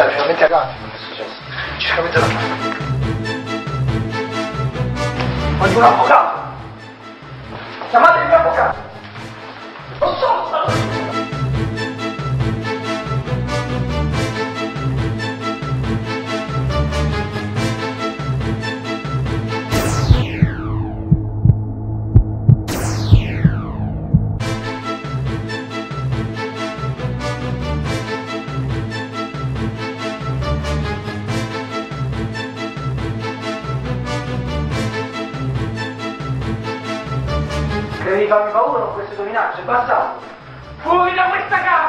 Cagati, non è successo. Certamente la Voglio un avvocato! Chiamate il mio avvocato! devi farmi paura con queste tue basta! Fuori da questa casa!